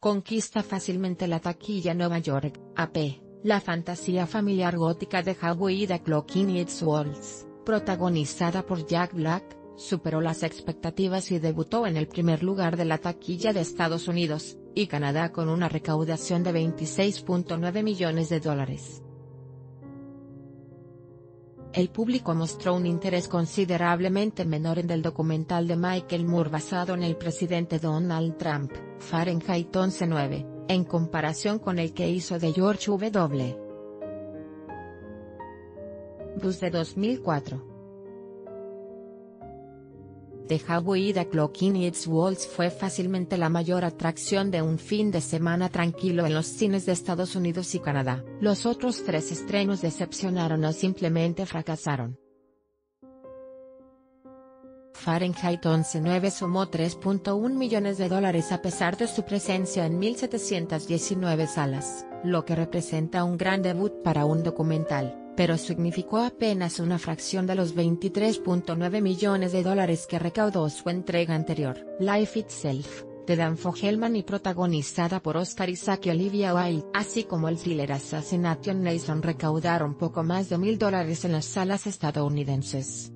conquista fácilmente la taquilla Nueva York, AP, la fantasía familiar gótica de How the Clock in Its Walls, protagonizada por Jack Black, superó las expectativas y debutó en el primer lugar de la taquilla de Estados Unidos, y Canadá con una recaudación de 26.9 millones de dólares. El público mostró un interés considerablemente menor en el documental de Michael Moore basado en el presidente Donald Trump, Fahrenheit 11.9, en comparación con el que hizo de George W. Bush de 2004. The Hawaii The Clock in Its Walls fue fácilmente la mayor atracción de un fin de semana tranquilo en los cines de Estados Unidos y Canadá. Los otros tres estrenos decepcionaron o simplemente fracasaron. Fahrenheit 11.9 sumó 3.1 millones de dólares a pesar de su presencia en 1.719 salas, lo que representa un gran debut para un documental pero significó apenas una fracción de los 23.9 millones de dólares que recaudó su entrega anterior. Life Itself, de Dan Fogelman y protagonizada por Oscar Isaac y Olivia Wilde, así como el thriller Assassination Nation recaudaron poco más de mil dólares en las salas estadounidenses.